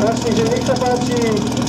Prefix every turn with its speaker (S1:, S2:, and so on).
S1: Właśnie, że nie chce de